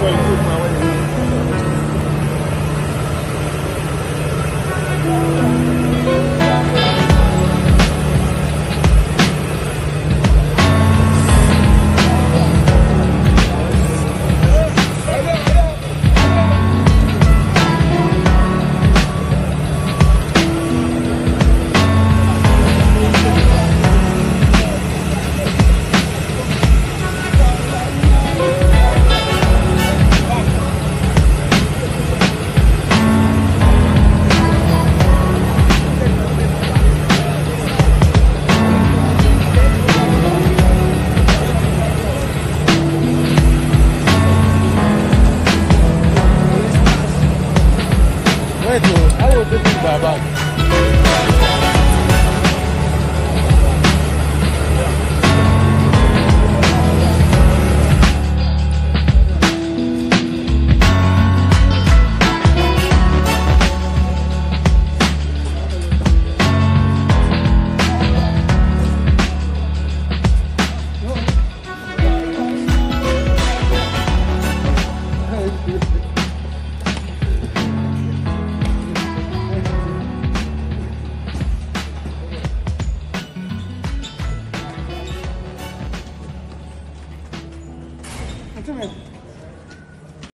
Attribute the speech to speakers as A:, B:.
A: Foi, foi. I will take this
B: 这么。